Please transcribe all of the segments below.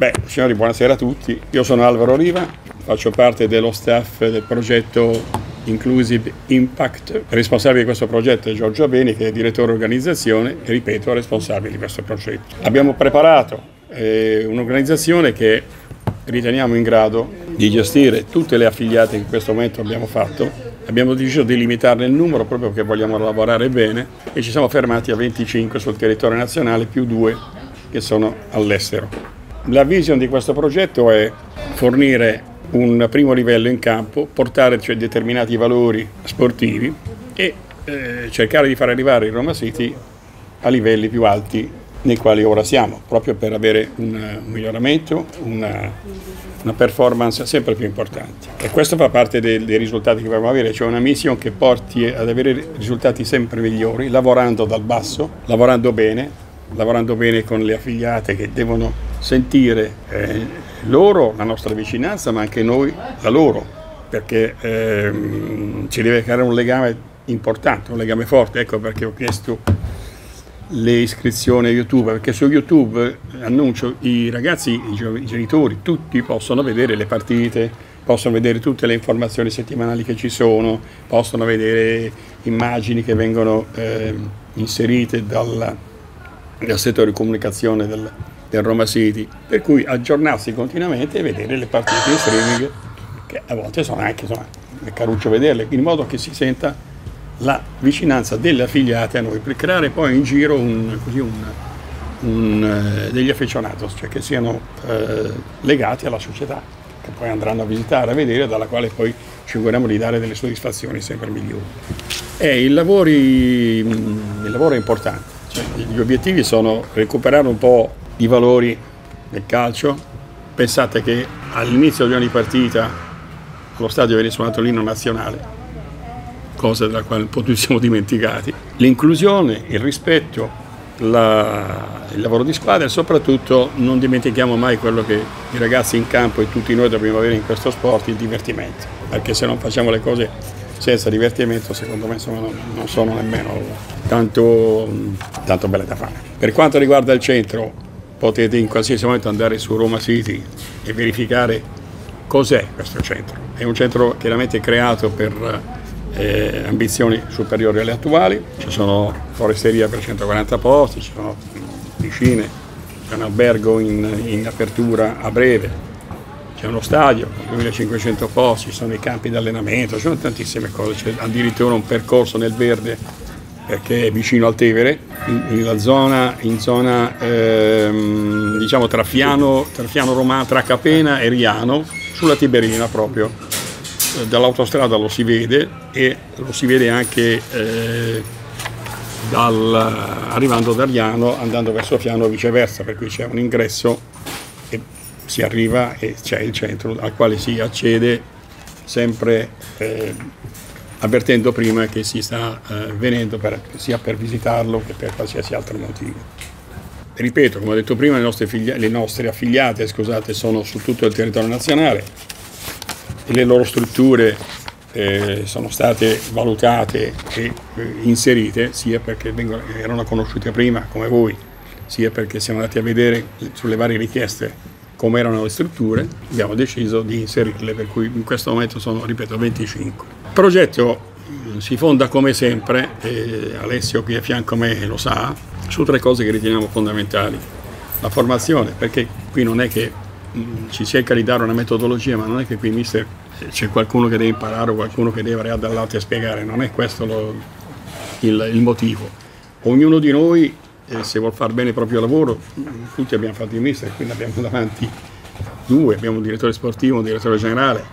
Beh, signori, buonasera a tutti. Io sono Alvaro Riva, faccio parte dello staff del progetto Inclusive Impact. Il responsabile di questo progetto è Giorgio Beni, che è direttore organizzazione e, ripeto, responsabile di questo progetto. Abbiamo preparato eh, un'organizzazione che riteniamo in grado di gestire tutte le affiliate che in questo momento abbiamo fatto. Abbiamo deciso di limitarne il numero proprio perché vogliamo lavorare bene e ci siamo fermati a 25 sul territorio nazionale più due che sono all'estero. La vision di questo progetto è fornire un primo livello in campo, portare cioè, determinati valori sportivi e eh, cercare di far arrivare il Roma City a livelli più alti nei quali ora siamo, proprio per avere un, un miglioramento, una, una, performance sempre più importante. E questo fa parte dei, dei risultati che vogliamo avere, cioè una mission che porti ad avere risultati sempre migliori, lavorando dal basso, lavorando bene, lavorando bene con le affiliate che devono sentire eh, loro la nostra vicinanza, ma anche noi la loro, perché ehm, ci deve creare un legame importante, un legame forte. Ecco perché ho chiesto le iscrizioni a YouTube, perché su YouTube annuncio i ragazzi, i genitori, tutti possono vedere le partite, possono vedere tutte le informazioni settimanali che ci sono, possono vedere immagini che vengono eh, inserite dal, dal settore di comunicazione del, del Roma City, per cui aggiornarsi continuamente e vedere le partite in streaming, che a volte sono anche insomma, è caruccio vederle, in modo che si senta la vicinanza delle affiliate a noi, per creare poi in giro un, così un, un, uh, degli affezionatos, cioè che siano uh, legati alla società, che poi andranno a visitare, a vedere, dalla quale poi ci auguriamo di dare delle soddisfazioni sempre migliori. E il, lavori, il lavoro è importante, cioè, gli obiettivi sono recuperare un po' i valori del calcio. Pensate che all'inizio di ogni partita allo stadio viene suonato l'inno nazionale, cosa della quale un po' tutti siamo dimenticati. L'inclusione, il rispetto, la, il lavoro di squadra e soprattutto non dimentichiamo mai quello che i ragazzi in campo e tutti noi dobbiamo avere in questo sport, il divertimento, perché se non facciamo le cose senza divertimento secondo me insomma, non, non, sono nemmeno tanto, tanto belle da fare. Per quanto riguarda il centro, potete in qualsiasi momento andare su Roma City e verificare cos'è questo centro. È un centro chiaramente creato per eh, ambizioni superiori alle attuali, ci sono foresteria per 140 posti, ci sono piscine, c'è un albergo in, in apertura a breve, c'è uno stadio con 2500 posti, ci sono i campi di allenamento, ci sono tantissime cose, c'è addirittura un percorso nel verde perché è vicino al Tevere, in, in zona, in zona ehm, diciamo tra Fiano, tra Fiano Romano, tra Capena e Riano, sulla Tiberina proprio. Eh, dall'autostrada lo si vede e lo si vede anche eh, dal, arrivando da Riano andando verso Fiano e viceversa, per cui c'è un ingresso e si arriva e c'è il centro al quale si accede sempre eh, avvertendo prima che si sta eh, venendo per, sia per visitarlo che per qualsiasi altro motivo. Ripeto, come ho detto prima, le nostre, le nostre affiliate scusate, sono su tutto il territorio nazionale e le loro strutture eh, sono state valutate e eh, inserite sia perché vengono, erano conosciute prima come voi, sia perché siamo andati a vedere sulle varie richieste come erano le strutture, abbiamo deciso di inserirle, per cui in questo momento sono, ripeto, 25. Il progetto mm, si fonda come sempre, e Alessio qui a fianco a me lo sa, su tre cose che riteniamo fondamentali. La formazione, perché qui non è che mm, ci cerca di dare una metodologia, ma non è che qui mister c'è qualcuno che deve imparare o qualcuno che deve arrivare dall'alto a spiegare, non è questo lo, il, il, motivo. Ognuno di noi, eh, se vuol fare bene il proprio lavoro, tutti abbiamo fatto il mister, quindi abbiamo davanti due, abbiamo un direttore sportivo, un direttore generale,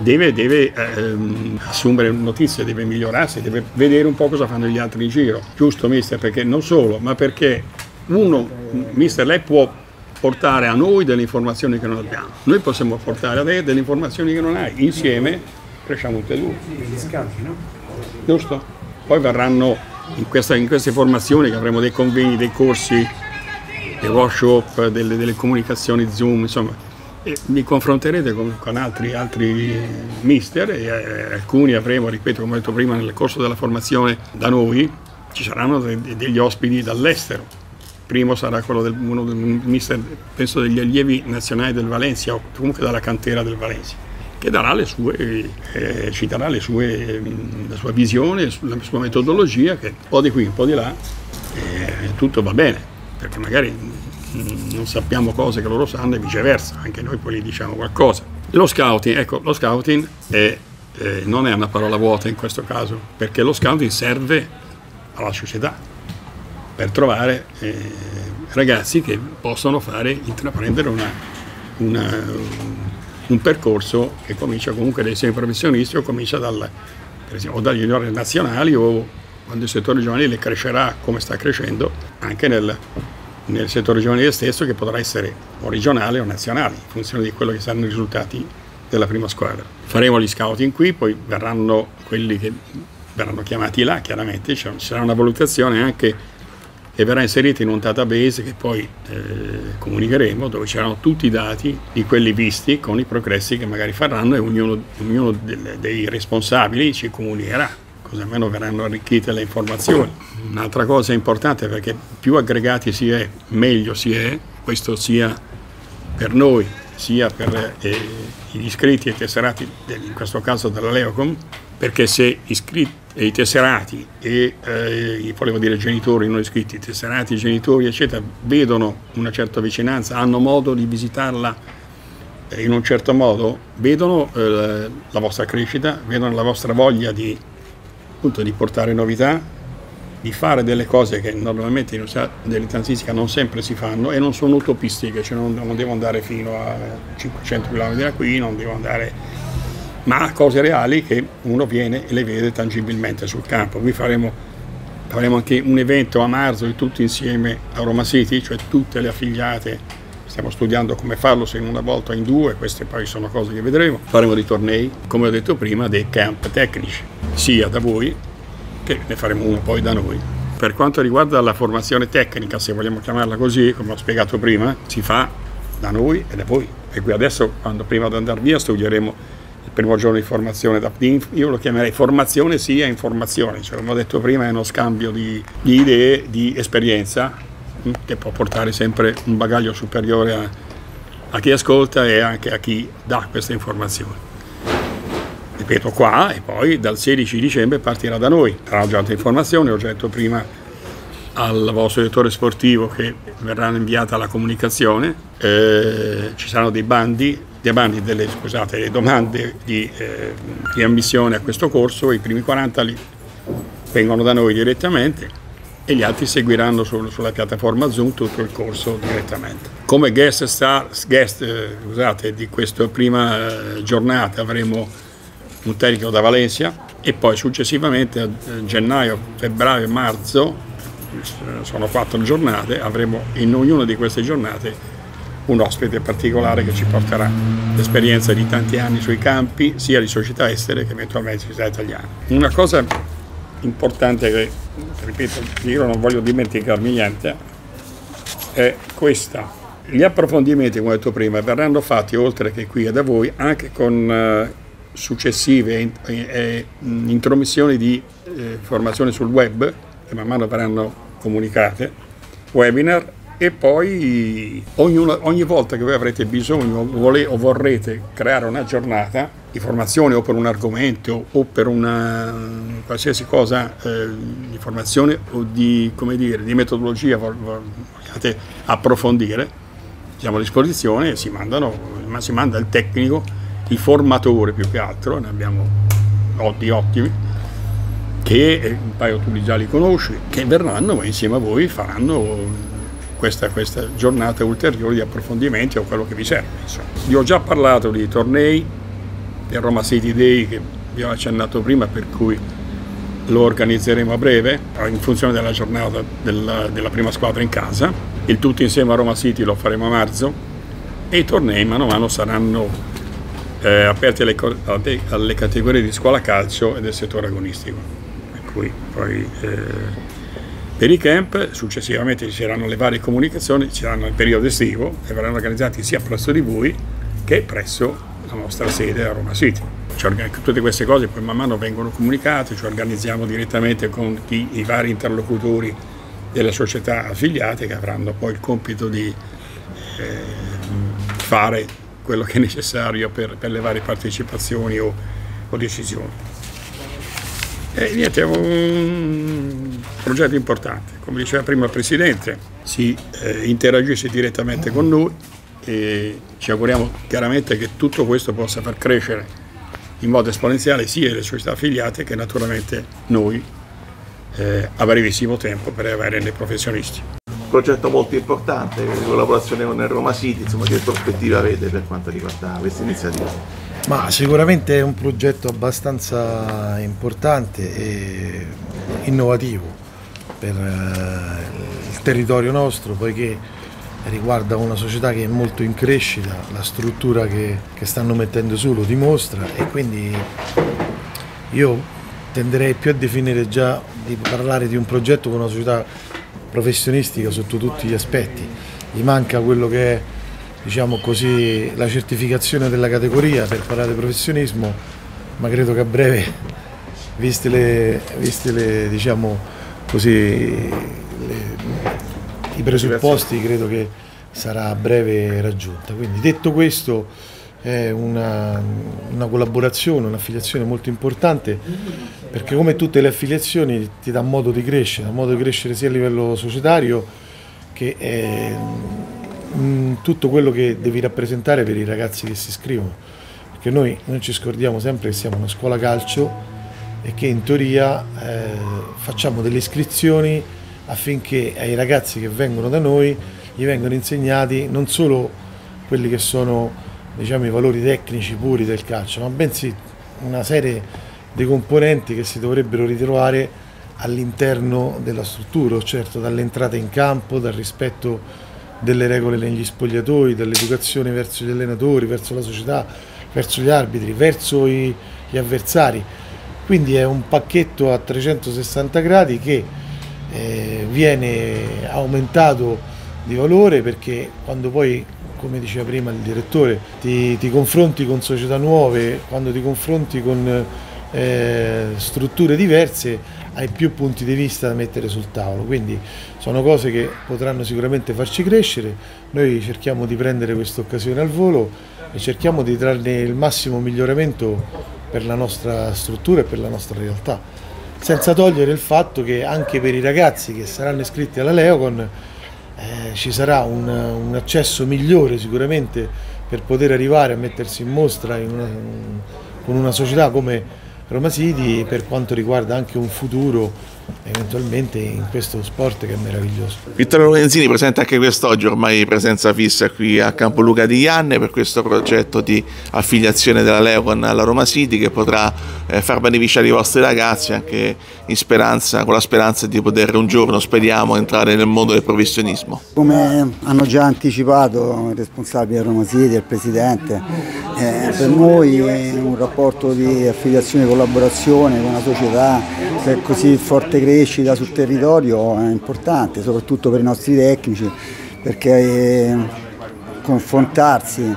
deve, deve ehm, assumere notizie, deve migliorarsi, deve vedere un po' cosa fanno gli altri in giro. Giusto, mister? Perché non solo, ma perché uno, mister, lei può portare a noi delle informazioni che non abbiamo. Noi possiamo portare a lei delle informazioni che non hai. Insieme cresciamo tutti e due. Giusto? Poi verranno in, questa, in queste formazioni che avremo dei convegni, dei corsi, dei workshop, delle, delle comunicazioni Zoom, insomma. Mi confronterete con, con altri, altri, mister e eh, alcuni avremo, ripeto come ho detto prima, nel corso della formazione da noi ci saranno de, degli ospiti dall'estero. Primo sarà quello del, uno del mister, penso degli allievi nazionali del Valencia o comunque dalla cantera del Valencia, che darà le sue, eh, ci darà sue, la sua visione, la sua metodologia, che un po' di qui, un po' di là, eh, tutto va bene, perché magari mm, non sappiamo cose che loro sanno e viceversa, anche noi poi gli diciamo qualcosa. Lo scouting, ecco, lo scouting è, eh, non è una parola vuota in questo caso, perché lo scouting serve alla società per trovare eh, ragazzi che possono fare, intraprendere una, una, un percorso che comincia comunque dai semiprofessionisti o comincia dal, esempio, o dagli juniori nazionali o quando il settore giovanile crescerà come sta crescendo, anche nel, nel settore giovanile stesso che potrà essere o regionale o nazionale, in funzione di quello che saranno i risultati della prima squadra. Faremo gli scouting qui, poi verranno quelli che verranno chiamati là, chiaramente ci sarà una valutazione anche e verrà inserita in un database che poi eh, comunicheremo dove c'erano tutti i dati di quelli visti con i progressi che magari faranno e ognuno, ognuno dei responsabili ci comunicherà così almeno verranno arricchite le informazioni. Un'altra cosa importante perché più aggregati si è, meglio si è, questo sia per noi sia per eh, gli iscritti e tesserati, in questo caso della Leocom, perché se iscritti e i tesserati e eh, volevo dire genitori non iscritti, tesserati, genitori eccetera vedono una certa vicinanza, hanno modo di visitarla eh, in un certo modo, vedono eh, la vostra crescita, vedono la vostra voglia di, appunto, di portare novità, di fare delle cose che normalmente in università dilettantistica non sempre si fanno e non sono utopistiche, cioè non, non devo andare fino a 500 km da qui, non devo andare ma cose reali che uno viene e le vede tangibilmente sul campo. Qui faremo, faremo anche un evento a marzo di tutti insieme a Roma City, cioè tutte le affiliate. Stiamo studiando come farlo, se in una volta o in due, queste poi sono cose che vedremo. Faremo dei tornei, come ho detto prima, dei camp tecnici, sia da voi che ne faremo uno poi da noi. Per quanto riguarda la formazione tecnica, se vogliamo chiamarla così, come ho spiegato prima, si fa da noi e da voi. E qui adesso, quando prima di andare via, studieremo il primo giorno di formazione io lo chiamerei formazione sia informazione, cioè come ho detto prima è uno scambio di, di idee, di esperienza hm, che può portare sempre un bagaglio superiore a, a chi ascolta e anche a chi dà queste informazioni ripeto qua e poi dal 16 dicembre partirà da noi. Sarà già informazioni, ho detto prima al vostro direttore sportivo che verranno inviata la comunicazione, eh, ci saranno dei bandi dei delle scusate, le domande di, eh, di, ammissione a questo corso, i primi 40 li vengono da noi direttamente e gli altri seguiranno sul, sulla piattaforma Zoom tutto il corso direttamente. Come guest, star, guest eh, scusate, di questa prima eh, giornata avremo un tecnico da Valencia e poi successivamente a gennaio, febbraio e marzo, eh, sono quattro giornate, avremo in ognuna di queste giornate un ospite particolare che ci porterà l'esperienza di tanti anni sui campi, sia di società estere che eventualmente società italiane. Una cosa importante che, ripeto, io non voglio dimenticarmi niente, è questa. Gli approfondimenti, come ho detto prima, verranno fatti oltre che qui e da voi anche con successive eh, intromissioni di eh, formazione sul web che man mano verranno comunicate, webinar e poi ognuno, ogni volta che voi avrete bisogno vole, o vorrete creare una giornata di formazione o per un argomento o per una qualsiasi cosa eh, di formazione o di, dire, di metodologia vogliate approfondire, siamo a disposizione e si, mandano, si manda il tecnico, il formatore più che altro, ne abbiamo di ottimi, che un paio tu già li conosci, che verranno e insieme a voi faranno questa, questa giornata ulteriore di approfondimenti o quello che vi serve. Insomma. Vi ho già parlato di tornei, del Roma City Day che vi ho accennato prima, per cui lo organizzeremo a breve in funzione della giornata della, della prima squadra in casa. Il tutto insieme a Roma City lo faremo a marzo e i tornei mano a mano saranno eh, aperti alle, alle, categorie di scuola calcio e del settore agonistico. Per cui poi eh, per i camp successivamente ci saranno le varie comunicazioni, ci saranno il periodo estivo e verranno organizzati sia presso di voi che presso la nostra sede a Roma City. Tutte queste cose poi man mano vengono comunicate, ci organizziamo direttamente con i vari interlocutori delle società affiliate che avranno poi il compito di eh, fare quello che è necessario per, per le varie partecipazioni o, o decisioni. E niente, è un progetto importante, come diceva prima il Presidente, si eh, interagisce direttamente con noi e ci auguriamo chiaramente che tutto questo possa far crescere in modo esponenziale sia le società affiliate che naturalmente noi eh, a brevissimo tempo per avere dei professionisti. Progetto molto importante, in collaborazione con il Roma City, insomma che prospettive avete per quanto riguarda questa iniziativa? Ma sicuramente è un progetto abbastanza importante e innovativo per eh, il territorio nostro, poiché riguarda una società che è molto in crescita, la struttura che, che stanno mettendo su lo dimostra e quindi io tenderei più a definire già di parlare di un progetto con una società professionistica sotto tutti gli aspetti. Gli manca quello che è diciamo così, la certificazione della categoria per parlare di professionismo, ma credo che a breve, viste le, viste le diciamo così, le, i presupposti, credo che sarà a breve raggiunta. Quindi detto questo è una, una collaborazione, un'affiliazione molto importante perché come tutte le affiliazioni ti dà modo di crescere, modo di crescere sia a livello societario che eh, Mm, tutto quello che devi rappresentare per i ragazzi che si iscrivono. Perché noi non ci scordiamo sempre che siamo una scuola calcio e che in teoria eh, facciamo delle iscrizioni affinché ai ragazzi che vengono da noi gli vengano insegnati non solo quelli che sono diciamo, i valori tecnici puri del calcio, ma bensì una serie di componenti che si dovrebbero ritrovare all'interno della struttura, certo dall'entrata in campo, dal rispetto delle regole negli spogliatoi, dall'educazione verso gli allenatori, verso la società, verso gli arbitri, verso i, gli avversari. Quindi è un pacchetto a 360 gradi che eh, viene aumentato di valore perché quando poi, come diceva prima il direttore, ti, ti confronti con società nuove, quando ti confronti con eh, strutture diverse, hai più punti di vista da mettere sul tavolo, quindi sono cose che potranno sicuramente farci crescere, noi cerchiamo di prendere questa occasione al volo e cerchiamo di trarne il massimo miglioramento per la nostra struttura e per la nostra realtà, senza togliere il fatto che anche per i ragazzi che saranno iscritti alla Leocon eh, ci sarà un, un, accesso migliore sicuramente per poter arrivare a mettersi in mostra in una, con una società come Roma City per quanto riguarda anche un futuro eventualmente in questo sport che è meraviglioso. Vittorio Lorenzini presente anche quest'oggi, ormai presenza fissa qui a Campo Luca di Ianne per questo progetto di affiliazione della Leo con la Roma City che potrà eh, far beneficiare i vostri ragazzi anche in speranza, con la speranza di poter un giorno, speriamo, entrare nel mondo del professionismo. Come hanno già anticipato i responsabili della Roma City, il Presidente, eh, per noi è un rapporto di affiliazione e collaborazione con una società che è così forte crescita sul territorio è importante, soprattutto per i nostri tecnici, perché eh, confrontarsi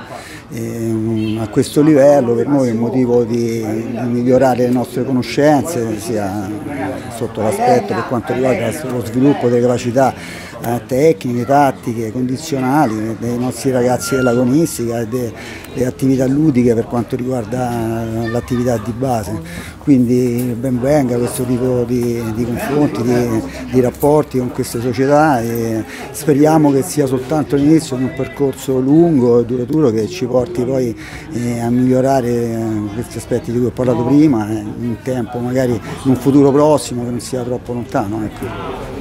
eh, a questo livello per noi è un motivo di, migliorare le nostre conoscenze, sia sotto l'aspetto per quanto riguarda lo sviluppo delle capacità tecniche, tattiche, condizionali dei nostri ragazzi dell'agonistica e delle attività ludiche per quanto riguarda l'attività di base. Quindi ben venga questo tipo di, di confronti, di, di, rapporti con queste società e speriamo che sia soltanto l'inizio di un percorso lungo e duraturo che ci porti poi eh, a migliorare eh, questi aspetti di cui ho parlato prima eh, in tempo magari in un futuro prossimo che non sia troppo lontano. Ecco.